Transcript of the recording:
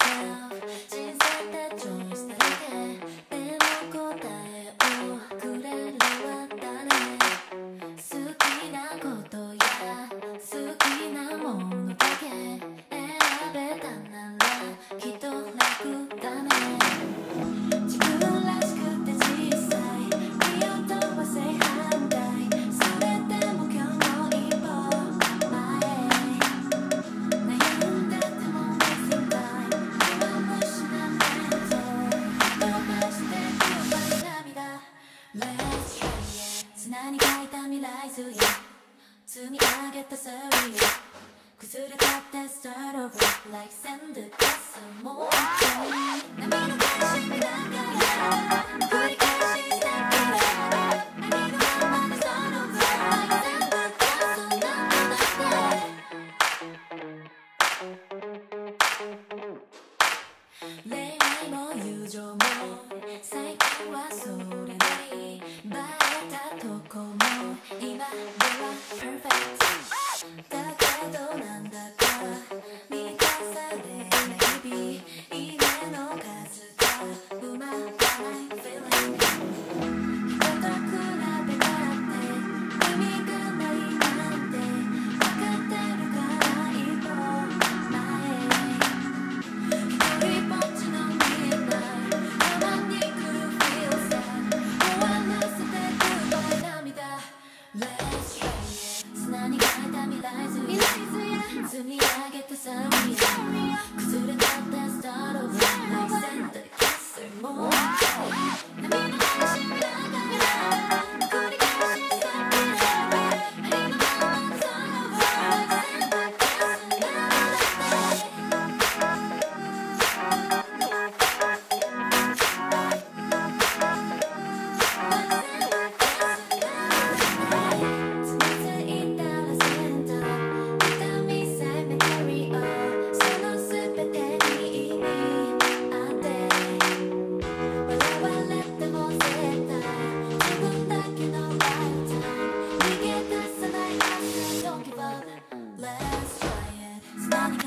down. ライズや。積み上げたサリー崩れたって start over like sand castle もう一回波の返しながら。繰り返ししてから。波のままで start over like sand castle なんだって恋愛も友情もこも今では perfect だけどなんだか。満たされない日々いいねの数が。埋まない。not